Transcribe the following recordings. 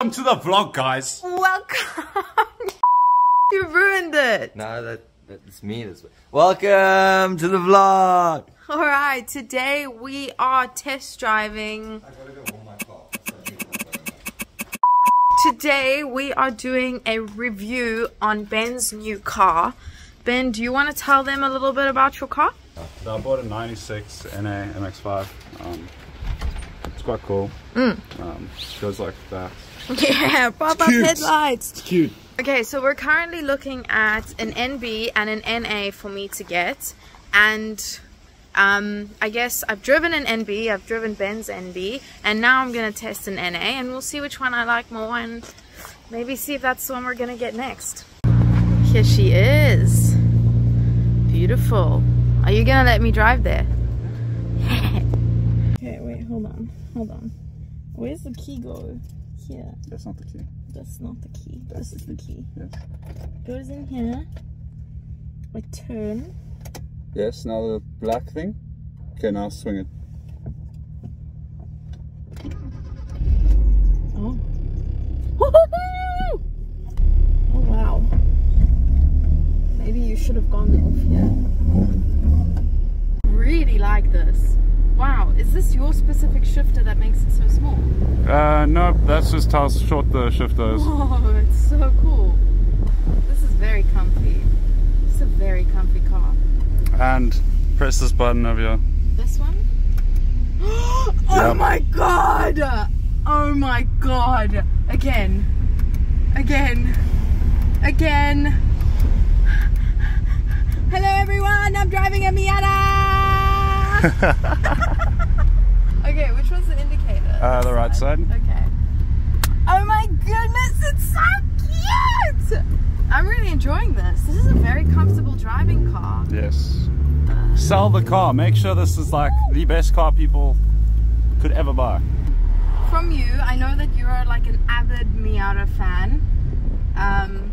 Welcome to the vlog, guys. Welcome. you ruined it. No, that that's me. That's welcome to the vlog. All right, today we are test driving. Today we are doing a review on Ben's new car. Ben, do you want to tell them a little bit about your car? So I bought a 96 NA MX-5. Um, it's quite cool. Mm. Um, goes like that. Yeah, pop up cute. headlights. It's cute. Okay, so we're currently looking at an NB and an NA for me to get. And um, I guess I've driven an NB, I've driven Ben's NB, and now I'm going to test an NA and we'll see which one I like more and maybe see if that's the one we're going to get next. Here she is. Beautiful. Are you going to let me drive there? okay, wait, hold on. Where's the key go? Here. That's not the key. That's not the key. this is the key. Yes. Goes in here. I turn. Yes, now the black thing. Okay, now swing it. Oh. oh wow. Maybe you should have gone off here. Really like this. Wow, is this your specific shifter that makes it so small? Uh, no, that's just how short the shifter is. Oh, it's so cool. This is very comfy. It's a very comfy car. And press this button over here. This one? oh Yep. my god! Oh my god! Again. Again. Again. Hello everyone, I'm driving a Miata! okay, which one's the indicator? Uh, the right side. Okay. Oh my goodness, it's so cute! I'm really enjoying this. This is a very comfortable driving car. Yes. Sell the car. Make sure this is like the best car people could ever buy. From you, I know that you're like an avid Miata fan. Um,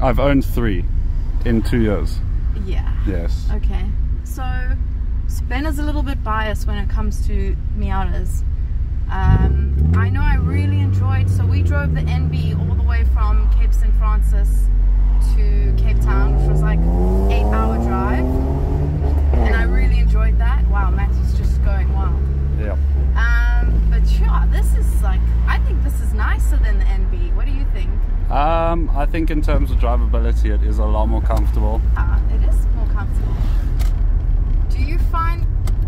I've owned three in two years. yeah. Yes. Okay. So, Ben is a little bit biased when it comes to Miatas. Um, I know I really enjoyed, so we drove the NB all the way from Cape St. Francis to Cape Town, which was like eight hour drive. And I really enjoyed that. Wow, Matthew's just going wild. Yeah. Um, but yeah, this is like, I think this is nicer than the NB. What do you think? Um, I think in terms of drivability, it is a lot more comfortable. Uh, it is more comfortable. Do you find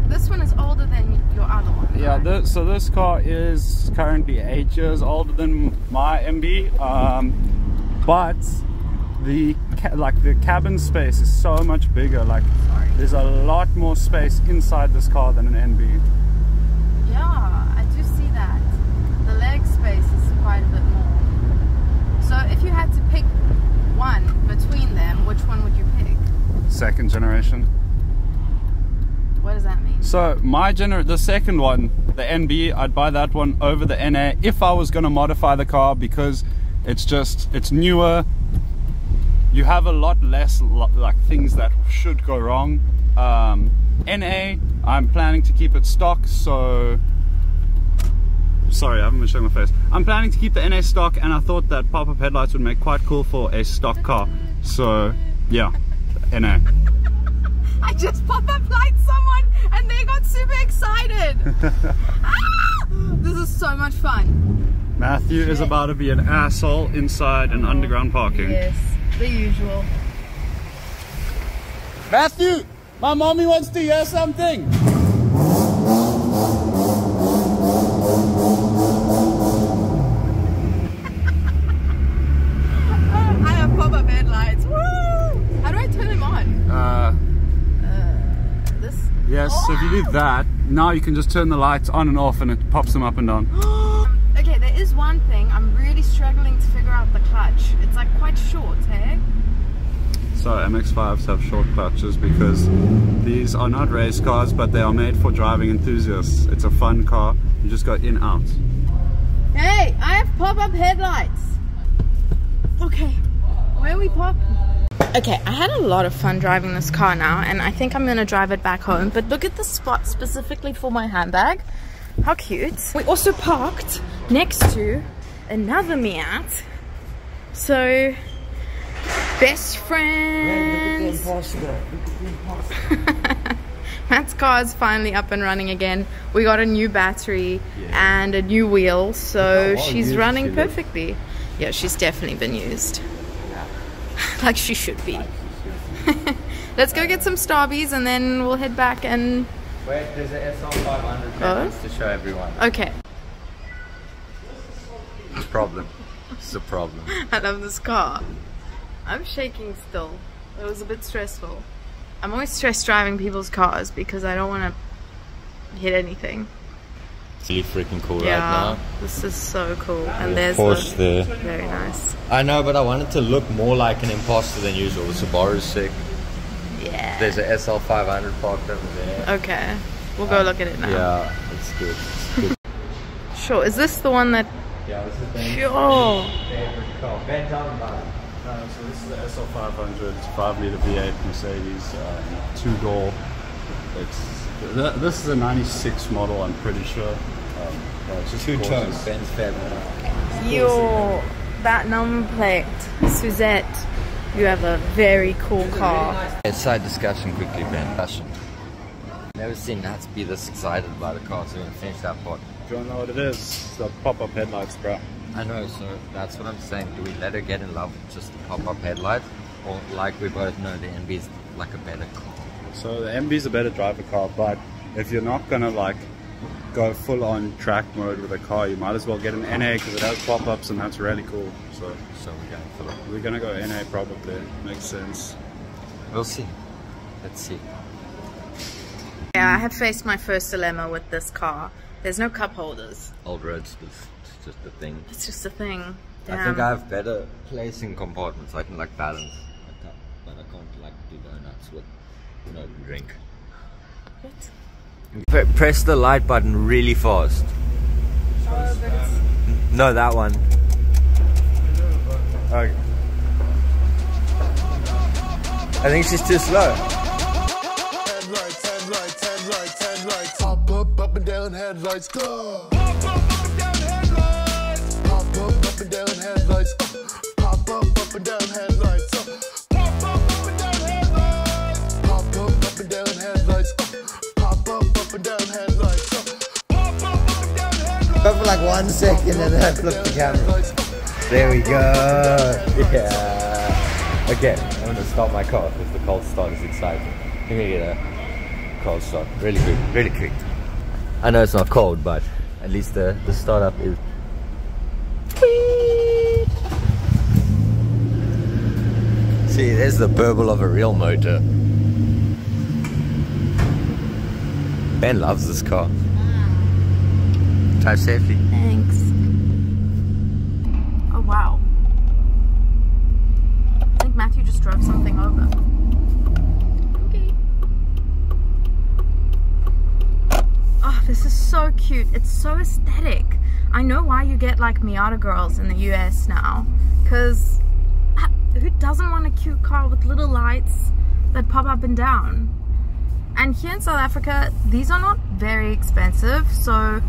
this one is older than your other one? Yeah, right? this, so this car is currently eight years older than my NB, um, but the like the cabin space is so much bigger. Like Sorry. there's a lot more space inside this car than an NB. Yeah, I do see that. The leg space is quite a bit more. So if you had to pick one between them, which one would you pick? Second generation. What does that mean? So my gener the second one, the NB, I'd buy that one over the NA if I was gonna modify the car because it's just it's newer. You have a lot less lo- like things that should go wrong. Um, NA, I'm planning to keep it stock, so sorry, I haven't been showing my face. I'm planning to keep the NA stock, and I thought that pop-up headlights would make quite cool for a stock car. So yeah, NA. I just pop up light someone and they got super excited. ah! This is so much fun. Matthew is about to be an asshole inside an underground parking. Yes, the usual. Matthew, my mommy wants to hear something. That, now you can just turn the lights on and off and it pops them up and down. okay, there is one thing I'm really struggling to figure out the clutch. It's like quite short, eh? hey? So MX-5s have short clutches because these are not race cars, but they are made for driving enthusiasts. It's a fun car. You just go in out. Hey, I have pop-up headlights. Okay, where we parking? Okay, I had a lot of fun driving this car now, and I think I'm gonna drive it back home. But look at the spot specifically for my handbag. How cute. We also parked next to another Miat. So, best friends. Matt's car is finally up and running again. We got a new battery Yeah. and a new wheel, so she's running she perfectly. Yeah, she's definitely been used. Like she should be. Let's go get some Starbies and then we'll head back and. Wait, there's a SL500 Oh? to show everyone. Okay. It's a problem. It's a problem. I love this car. I'm shaking still. It was a bit stressful. I'm always stressed driving people's cars because I don't want to hit anything. It's really freaking cool yeah, this is so cool. And there's Porsche the, there. very nice. I know, but I wanted to look more like an imposter than usual. The Subaru's sick. Yeah. There's a SL500 parked over there. Okay, we'll go look at it now. Yeah, it's good. It's good. Sure. Is this the one that? yeah, this is Ben's Sure. favorite car. Ben, tell me about it. Uh, so this is the SL500 5 liter V8 Mercedes, um, two door. It's th- this is a '96 model, I'm pretty sure. Um, but it's just Two gorgeous. tones, Ben's favorite. Yo, that number plate, Suzette. You have a very cool car. A side discussion quickly, Ben. Discussion. Never seen Nats be this excited about a car, so we finish that part. Do you wanna know what it is? It's the pop-up headlights, bro. I know, so that's what I'm saying. Do we let her get in love with just the pop-up headlights? Or like we both know the NB's like a better car? So the NB is a better driver car, but if you're not gonna like go full on track mode with a car, you might as well get an NA because it has pop-ups and that's really cool. So So we're going for that. we're gonna go NA probably. Makes sense. We'll see. Let's see. Yeah, I have faced my first dilemma with this car. There's no cup holders. Old roads, It's just a thing. It's just a thing. I think I have better placing compartments. I can like balance, but I can't like do donuts with no drink. What? Press the light button really fast. Oh, no, that one. Okay. I think she's too slow. Headlights, headlights, headlights, headlights. Pop up, up and down headlights. Go. Pop up, up and down headlights. Pop up, up and down headlights. Pop up, up and down headlights. For like one second and then I flip the camera. There we go. Yeah. Okay, I'm gonna start my car because the cold start is exciting. Let me get a cold start. Really good, really quick. I know it's not cold, but at least the, the startup is. See, there's the burble of a real motor. Ben loves this car. Drive safely. Thanks. Oh wow. I think Matthew just drove something over. Okay. Oh, this is so cute. It's so aesthetic. I know why you get like Miata girls in the US now. Cause ah, who doesn't want a cute car with little lights that pop up and down? And here in South Africa, these are not very expensive, so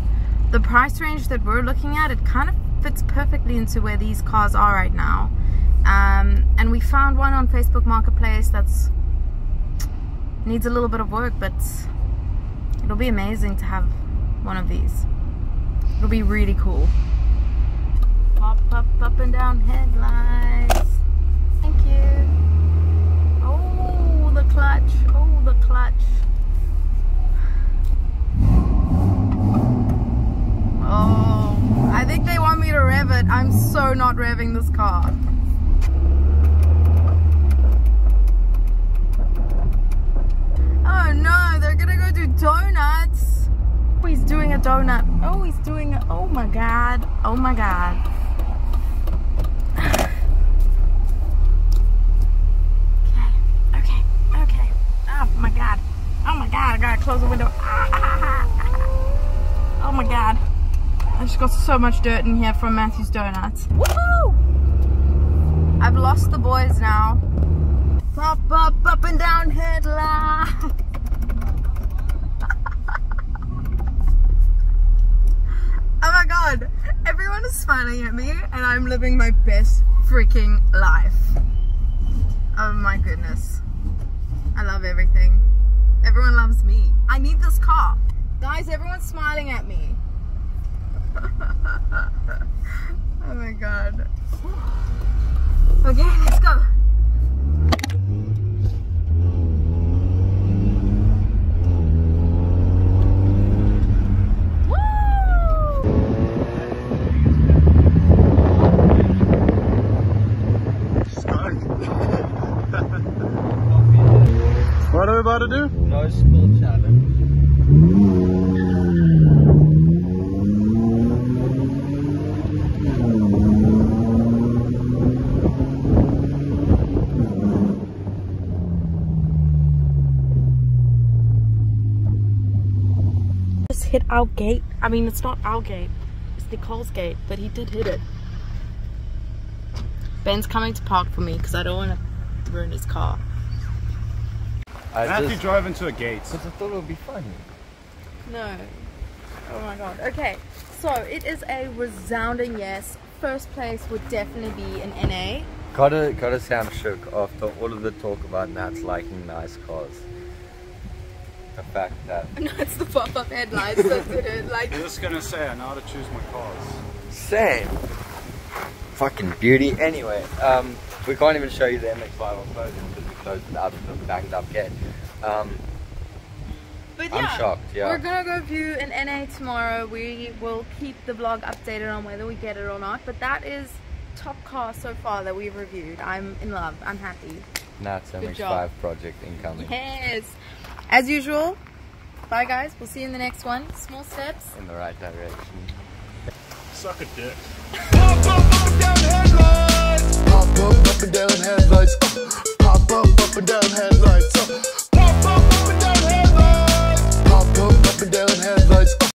the price range that we're looking at, it kind of fits perfectly into where these cars are right now. Um, and we found one on Facebook Marketplace that's needs a little bit of work, but it'll be amazing to have one of these. It'll be really cool. Pop up, up and down headlights. Thank you. Oh, the clutch. Oh, the clutch. Oh, I think they want me to rev it. I'm so not revving this car. Oh no, they're gonna go do donuts. Oh, he's doing a donut. Oh, he's doing a, oh my god. Oh my god. Okay, okay, okay. Oh my god. Oh my god, I gotta close the window. Ah, ah, ah, ah. Oh my god. Just got so much dirt in here from Matthew's Donuts. Woohoo! I've lost the boys now. Pop up, up and down headlight. I'm oh my god. Everyone is smiling at me and I'm living my best freaking life. Oh my goodness. I love everything. Everyone loves me. I need this car. Guys, everyone's smiling at me. oh my god. Okay, let's go. Woo! What are we about to do? No hit our gate. I mean, it's not our gate, it's Nicole's gate, but he did hit it. Ben's coming to park for me because I don't want to ruin his car. I Matthew just, drove into a gate. because I thought it would be funny. No. Oh my god. Okay, so it is a resounding yes. First place would definitely be an NA. Gotta, gotta say I'm shook after all of the talk about Nats liking nice cars. The fact that No, it's the pop-up headlights that did it. Like, I'm just gonna say I know how to choose my cars. same fucking beauty. Anyway, um, we can't even show you the MX-5 on closing because we closed it out with a banged up gate. Um, but I'm yeah, shocked, yeah. We're gonna go view an NA tomorrow. We will keep the vlog updated on whether we get it or not. But that is top car so far that we've reviewed. I'm in love. I'm happy. Nats Good MX-5 job. project incoming Yes. As usual, bye guys. We'll see you in the next one. Small steps. In the right direction. Suck a dick. Pop up, up and down headlights. Pop up, up and down headlights. Pop up, up and down headlights. Pop up, up and down headlights.